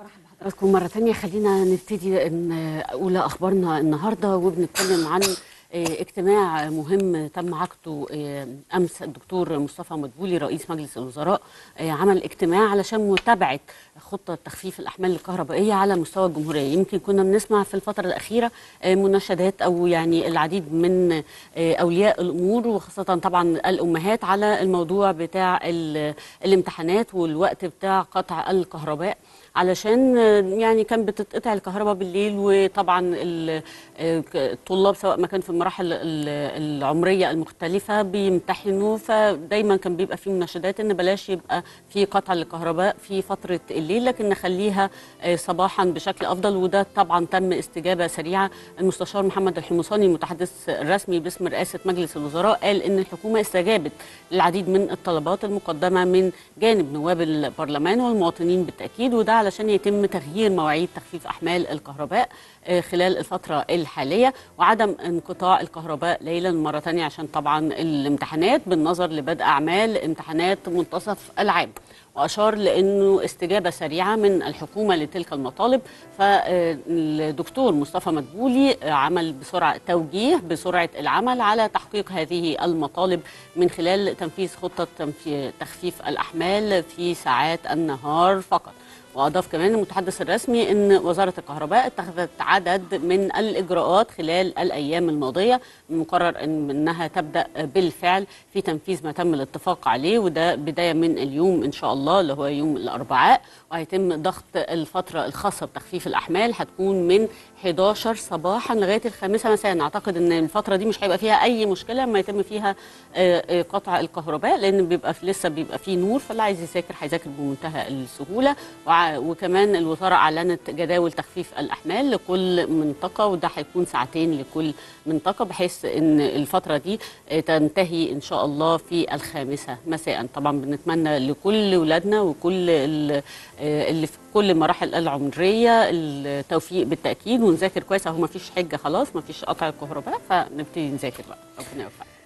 برحب بحضراتكم مرة تانية خلينا نبتدي أولى أخبارنا النهاردة وبنتكلم عن اجتماع مهم تم عقده أمس الدكتور مصطفى مدبولي رئيس مجلس الوزراء عمل اجتماع علشان متابعة خطة تخفيف الأحمال الكهربائية على مستوى الجمهورية. يمكن كنا بنسمع في الفترة الأخيرة مناشدات أو يعني العديد من أولياء الأمور وخاصة طبعا الأمهات على الموضوع بتاع الامتحانات والوقت بتاع قطع الكهرباء. علشان يعني كان بتتقطع الكهرباء بالليل وطبعا الطلاب سواء ما كان في المراحل العمرية المختلفة بيمتحنوا فدايما كان بيبقى في مناشدات إن بلاش يبقى في قطع للكهرباء في فترة الليل لكن نخليها صباحا بشكل أفضل. وده طبعا تم استجابة سريعة. المستشار محمد الحمصاني المتحدث الرسمي باسم رئاسة مجلس الوزراء قال إن الحكومة استجابت للعديد من الطلبات المقدمة من جانب نواب البرلمان والمواطنين بالتأكيد وده علشان يتم تغيير مواعيد تخفيف أحمال الكهرباء خلال الفترة الحالية وعدم انقطاع الكهرباء ليلا مرة ثانية عشان طبعا الامتحانات بالنظر لبدء أعمال امتحانات منتصف العام. وأشار لأنه استجابة سريعة من الحكومة لتلك المطالب فالدكتور مصطفى مدبولي عمل بسرعة توجيه بسرعة العمل على تحقيق هذه المطالب من خلال تنفيذ خطة تخفيف الأحمال في ساعات النهار فقط. وأضاف كمان المتحدث الرسمي إن وزارة الكهرباء اتخذت عدد من الإجراءات خلال الأيام الماضية مقرر إن إنها تبدأ بالفعل في تنفيذ ما تم الاتفاق عليه وده بداية من اليوم إن شاء الله اللي هو يوم الأربعاء. وهيتم ضغط الفترة الخاصة بتخفيف الأحمال هتكون من 11 صباحا لغاية الخامسة مساء. أعتقد إن الفترة دي مش هيبقى فيها أي مشكلة لما يتم فيها قطع الكهرباء لأن بيبقى لسه بيبقى فيه نور فاللي عايز يذاكر هيذاكر بمنتهى السهولة. وكمان الوزارة أعلنت جداول تخفيف الأحمال لكل منطقة وده هيكون ساعتين لكل منطقة بحيث إن الفترة دي تنتهي إن شاء الله في الخامسة مساء. طبعا بنتمنى لكل ولادنا وكل اللي في كل المراحل العمرية التوفيق بالتأكيد. ونذاكر كويس أهو ما فيش حجة خلاص ما فيش قطع الكهرباء فنبتدي نذاكر بقى. ربنا يوفقنا